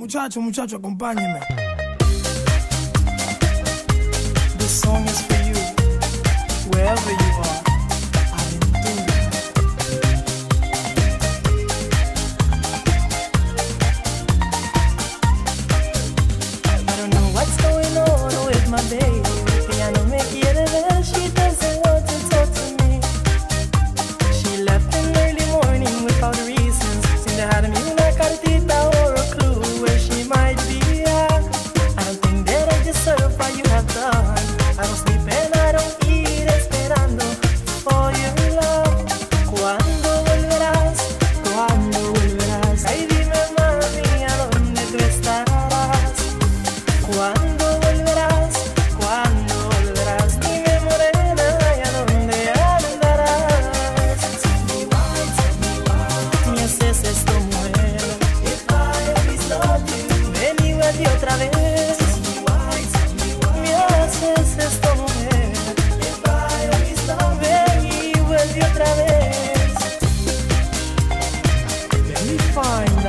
Muchacho, muchacho, acompáñeme. This song is for you, wherever. find